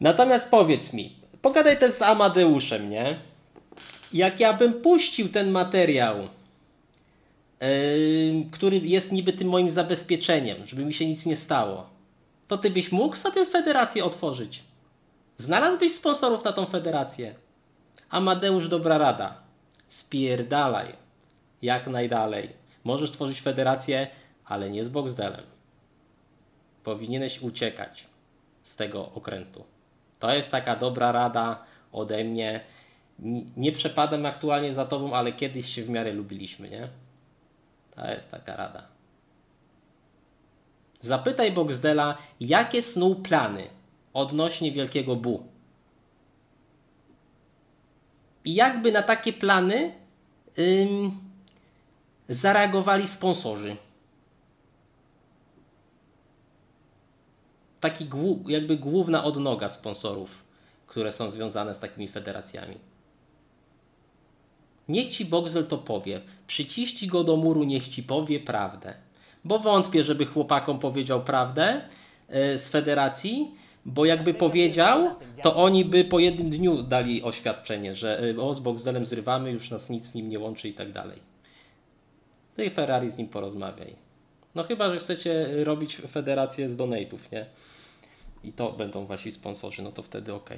Natomiast powiedz mi, pogadaj też z Amadeuszem, nie? Jak ja bym puścił ten materiał, yy, który jest niby tym moim zabezpieczeniem, żeby mi się nic nie stało, to ty byś mógł sobie federację otworzyć. Znalazłbyś sponsorów na tą federację. Amadeusz dobra rada. Spierdalaj. Jak najdalej. Możesz tworzyć federację, ale nie z Boxdelem. Powinieneś uciekać z tego okrętu. To jest taka dobra rada ode mnie. Nie przepadam aktualnie za tobą, ale kiedyś się w miarę lubiliśmy, nie? To jest taka rada. Zapytaj Boxdela, jakie snuł plany odnośnie Wielkiego Bu. I jakby na takie plany ym, zareagowali sponsorzy. Taki jakby główna odnoga sponsorów, które są związane z takimi federacjami. Niech ci Boxel to powie. Przyciści go do muru, niech ci powie prawdę. Bo wątpię, żeby chłopakom powiedział prawdę yy, z federacji, bo jakby powiedział, to oni by po jednym dniu dali oświadczenie, że y, o, z Boxdelem zrywamy, już nas nic z nim nie łączy i tak dalej. No i Ferrari z nim porozmawiaj. No chyba, że chcecie robić federację z donatów, nie? I to będą wasi sponsorzy, no to wtedy ok.